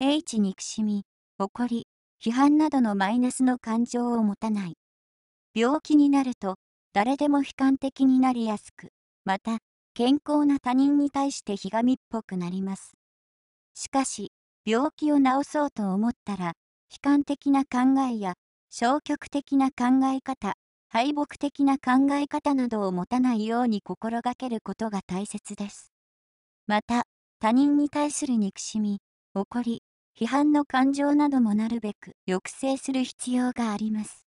H 憎しみ、怒り、批判などのマイナスの感情を持たない。病気になると、誰でも悲観的になりやすく、また、健康な他人に対してひがみっぽくなります。しかし、病気を治そうと思ったら、悲観的な考えや消極的な考え方、敗北的な考え方などを持たないように心がけることが大切です。また、他人に対する憎しみ、怒り、批判の感情などもなるべく抑制する必要があります。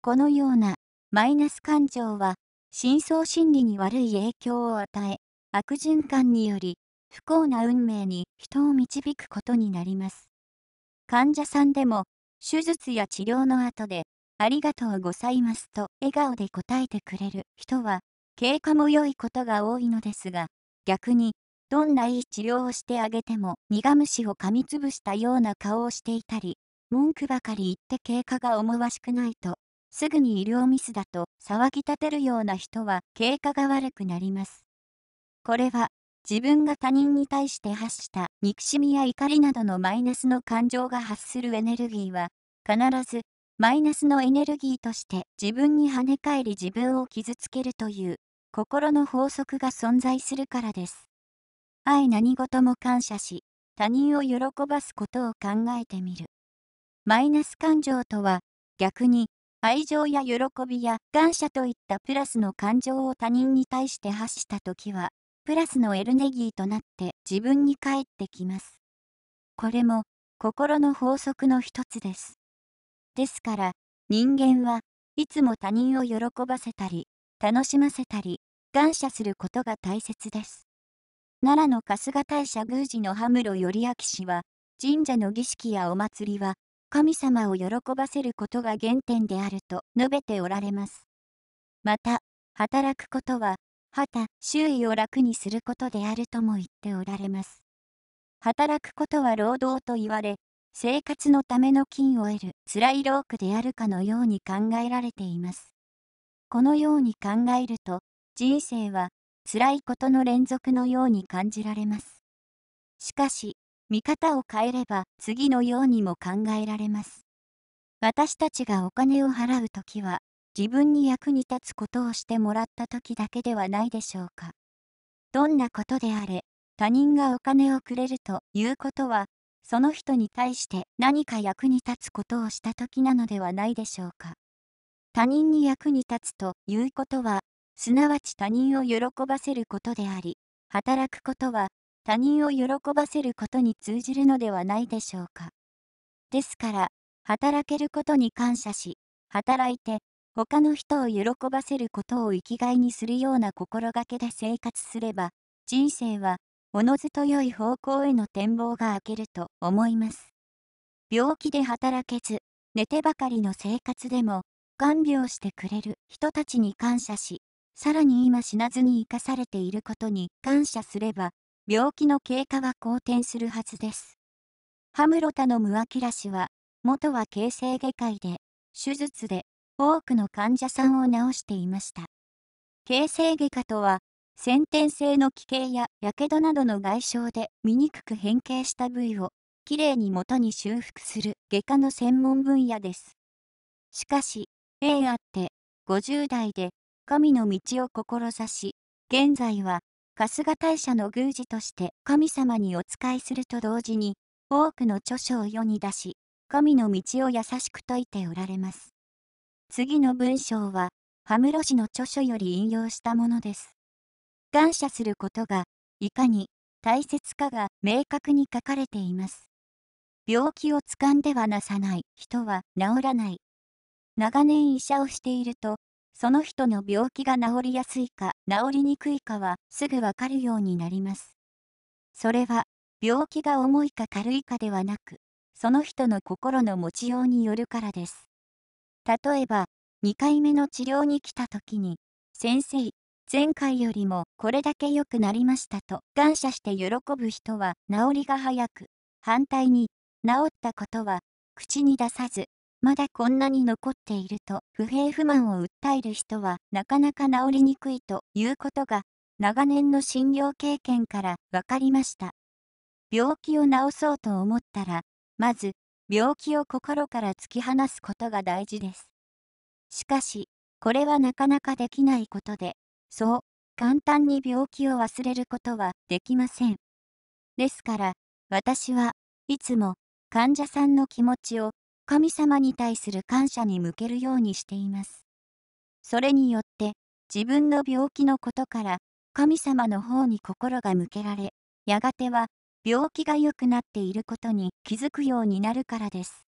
このようなマイナス感情は、深層心理に悪い影響を与え、悪循環により不幸な運命に人を導くことになります。患者さんでも手術や治療の後で、ありがとうございますと笑顔で答えてくれる人は、経過も良いことが多いのですが、逆に、どんないい治療をしてあげても苦虫を噛みつぶしたような顔をしていたり、文句ばかり言って経過が思わしくないと、すぐに医療ミスだと騒ぎ立てるような人は経過が悪くなります。これは自分が他人に対して発した憎しみや怒りなどのマイナスの感情が発するエネルギーは、必ずマイナスのエネルギーとして自分に跳ね返り自分を傷つけるという心の法則が存在するからです。愛何事も感謝し、他人を喜ばすことを考えてみる。マイナス感情とは逆に愛情や喜びや感謝といったプラスの感情を他人に対して発したときはプラスのエルネギーとなって自分に返ってきます。これも心の法則の一つです。ですから人間はいつも他人を喜ばせたり、楽しませたり、感謝することが大切です。奈良の春日大社宮司の羽室頼明氏は、神社の儀式やお祭りは、神様を喜ばせることが原点であると述べておられます。また、働くことははた、周囲を楽にすることであるとも言っておられます。働くことは労働と言われ、生活のための金を得る辛い労苦であるかのように考えられています。このように考えると、人生は辛いことの連続のように感じられます。しかし、見方を変えれば次のようにも考えられます。私たちがお金を払うときは、自分に役に立つことをしてもらった時だけではないでしょうか。どんなことであれ、他人がお金をくれるということは、その人に対して何か役に立つことをした時なのではないでしょうか。他人に役に立つということは、すなわち他人を喜ばせることであり、働くことは他人を喜ばせることに通じるのではないでしょうか。ですから、働けることに感謝し、働いて他の人を喜ばせることを生きがいにするような心がけで生活すれば、人生は、おのずと良い方向への展望が明けると思います。病気で働けず、寝てばかりの生活でも、看病してくれる人たちに感謝し、さらに今死なずに生かされていることに感謝すれば、病気の経過は好転するはずです。ハムロタのムアキラ氏は、元は形成外科医で、手術で多くの患者さんを治していました。形成外科とは、先天性の奇形や火傷などの外傷で醜く変形した部位をきれいに元に修復する外科の専門分野です。しかし、A あって50代で神の道を志し、現在は春日大社の宮司として神様にお仕えすると同時に多くの著書を世に出し、神の道を優しく説いておられます。次の文章は、ハムロ氏の著書より引用したものです。感謝することが、いかに大切かが明確に書かれています。病気を掴んではなさない人は治らない。長年医者をしていると、その人の病気が治りやすいか治りにくいかはすぐわかるようになります。それは、病気が重いか軽いかではなく、その人の心の持ちようによるからです。例えば、2回目の治療に来た時に、先生、前回よりもこれだけ良くなりましたと感謝して喜ぶ人は治りが早く、反対に、治ったことは口に出さず、まだこんなに残っていると不平不満を訴える人はなかなか治りにくいということが長年の診療経験から分かりました。病気を治そうと思ったら、まず、病気を心から突き放すことが大事です。しかし、これはなかなかできないことで、そう、簡単に病気を忘れることはできません。ですから、私はいつも患者さんの気持ちを神様に対する感謝に向けるようにしています。それによって自分の病気のことから神様の方に心が向けられ、やがては病気が良くなっていることに気づくようになるからです。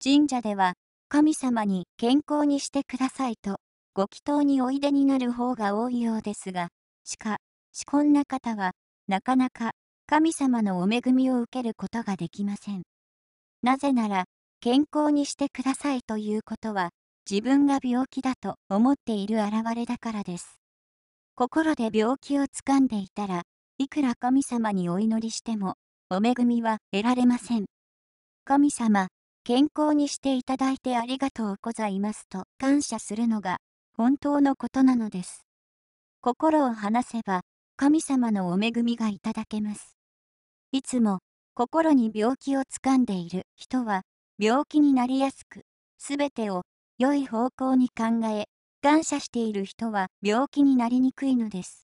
神社では神様に健康にしてくださいとご祈祷においでになる方が多いようですが、しかしこんな方はなかなか神様のお恵みを受けることができません。なぜなら、健康にしてくださいということは、自分が病気だと思っている現れだからです。心で病気をつかんでいたら、いくら神様にお祈りしても、お恵みは得られません。神様、健康にしていただいてありがとうございますと感謝するのが本当のことなのです。心を離せば神様のお恵みがいただけます。いつも心に病気をつかんでいる人は病気になりやすく、すべてを良い方向に考え、感謝している人は病気になりにくいのです。